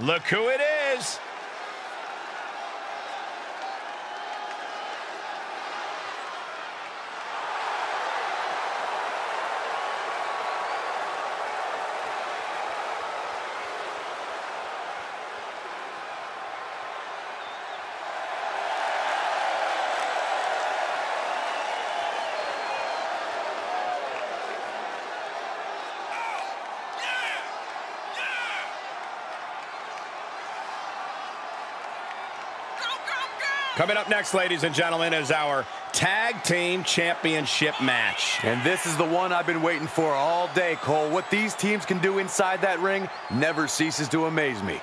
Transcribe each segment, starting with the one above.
Look who it is. Coming up next, ladies and gentlemen, is our Tag Team Championship match. And this is the one I've been waiting for all day, Cole. What these teams can do inside that ring never ceases to amaze me.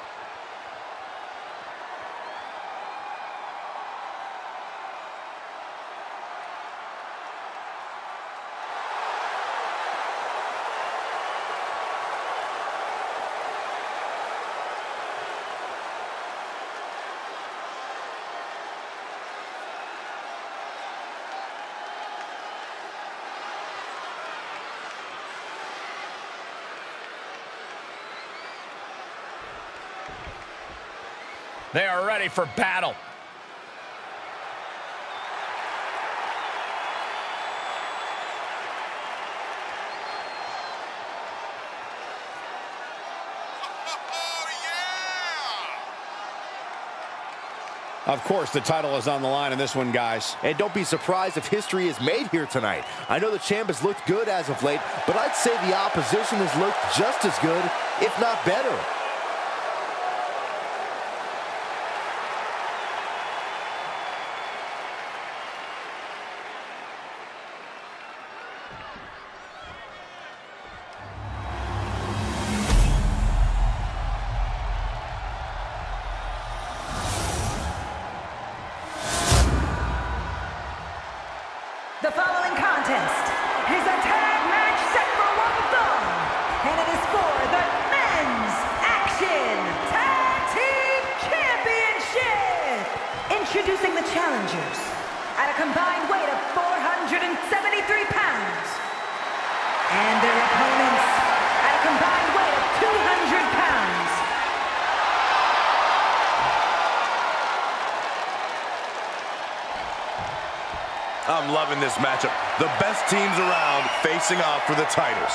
They are ready for battle. Of course, the title is on the line in this one, guys. And don't be surprised if history is made here tonight. I know the champ has looked good as of late, but I'd say the opposition has looked just as good, if not better. Contest. Is a tag match set for one fall, and it is for the Men's Action Tag Team Championship. Introducing the challengers at a combined weight of 473 pounds, and their opponents I'm this matchup. The best teams around facing off for the titles.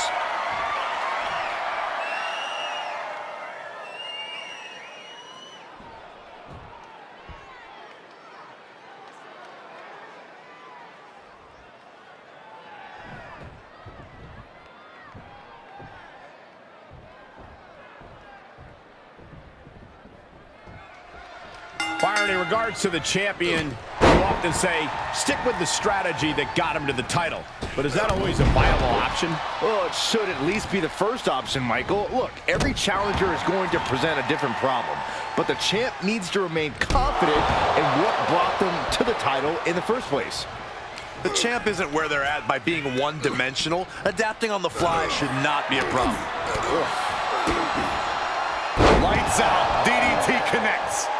Byron, in regards to the champion, you often say, stick with the strategy that got him to the title. But is that always a viable option? Well, it should at least be the first option, Michael. Look, every challenger is going to present a different problem, but the champ needs to remain confident in what brought them to the title in the first place. The champ isn't where they're at by being one-dimensional. Adapting on the fly should not be a problem. Lights out. DDT connects.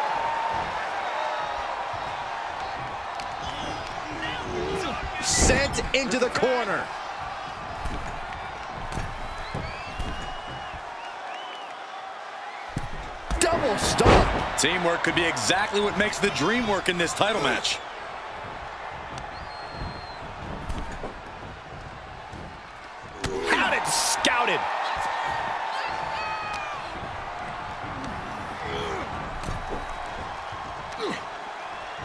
Sent into the corner. Double stop. Teamwork could be exactly what makes the dream work in this title match. Had it scouted.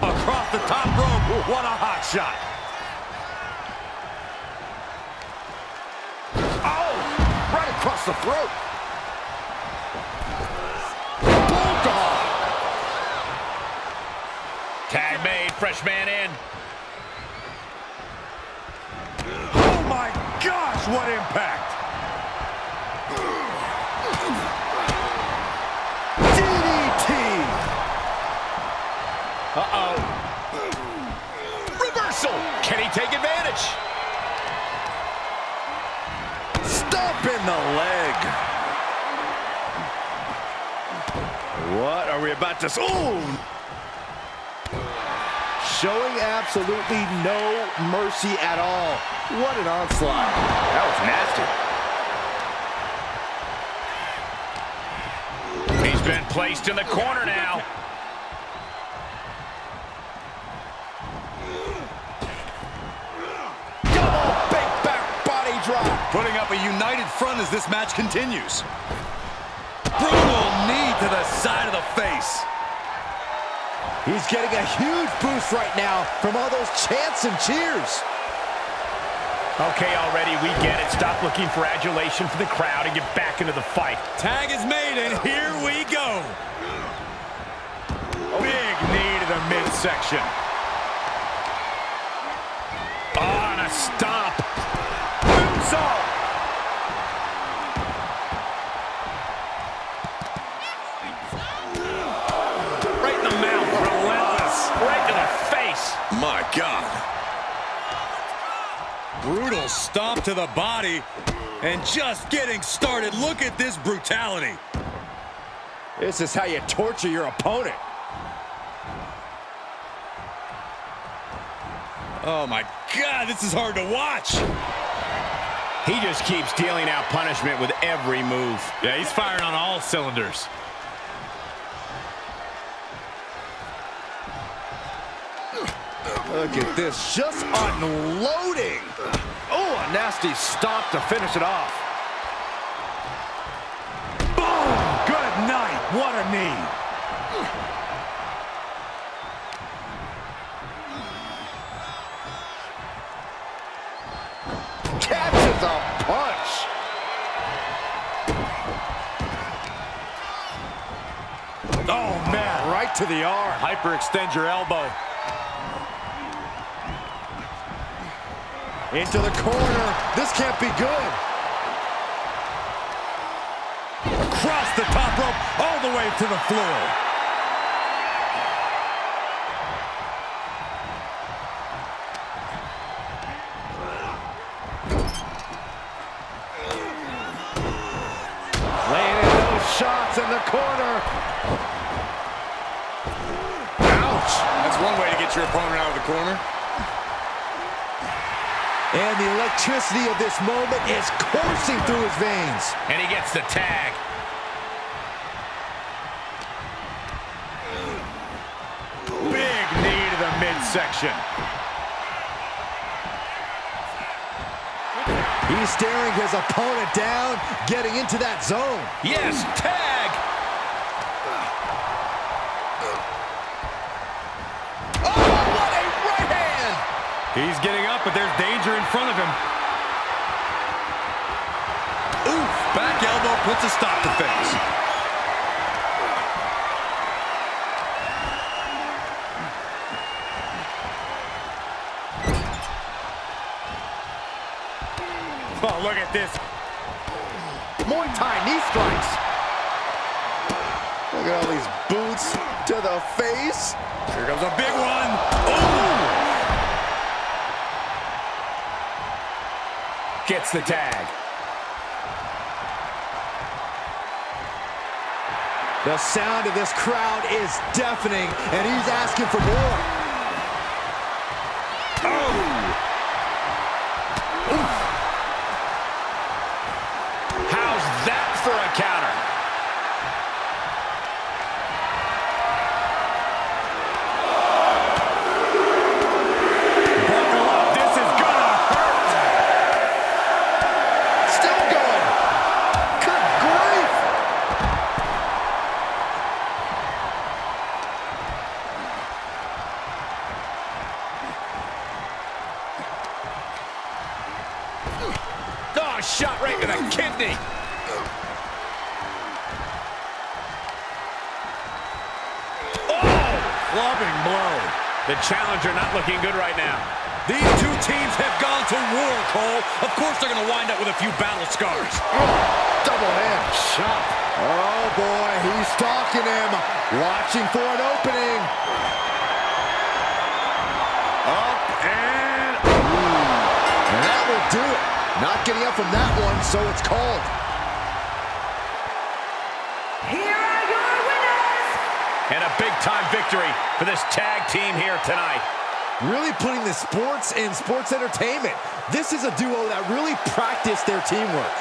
Across the top rope. What a hot shot. The throat. Bulldog. Tag made, fresh man in. Oh my gosh, what impact. DDT. Uh-oh. Reversal. Can he take advantage? About to... Ooh! Showing absolutely no mercy at all. What an onslaught. That was nasty. He's been placed in the corner now. Double big back body drop. Putting up a united front as this match continues. Brutal knee to the side of. He's getting a huge boost right now from all those chants and cheers. Okay, already, we get it. Stop looking for adulation from the crowd and get back into the fight. Tag is made, and here we go. Big knee to the midsection. On a stomp. Brutal stomp to the body. And just getting started. Look at this brutality. This is how you torture your opponent. Oh, my God. This is hard to watch. He just keeps dealing out punishment with every move. Yeah, he's firing on all cylinders. Look at this, just unloading. Oh, a nasty stop to finish it off. Boom! Good night. What a knee. Catches a punch. Oh, man. Right to the arm. Hyperextend your elbow. Into the corner. This can't be good. Across the top rope, all the way to the floor. Laying in those shots in the corner. Ouch. That's one way to get your opponent out of the corner. And the electricity of this moment is coursing through his veins. And he gets the tag. Big knee to the midsection. He's staring his opponent down, getting into that zone. Yes, tag. Oh, what a right hand! He's getting up, but there's danger in front of him. Oof, back elbow puts a stop to things. Oh, look at this. Muay Thai knee strikes. Look at all these boots to the face. Here comes a big one. Oh! Gets the tag. The sound of this crowd is deafening, and he's asking for more. Oh! How's that for a counter? Shot right to the kidney. Oh! Clubbing blow. The challenger not looking good right now. These two teams have gone to war, Cole. Of course they're going to wind up with a few battle scars. Oh, double hand shot. Oh, boy, he's stalking him. Watching for an opening. Not getting up from that one, so it's called. Here are your winners, And a big-time victory for this tag team here tonight. Really putting the sports in sports entertainment. This is a duo that really practiced their teamwork.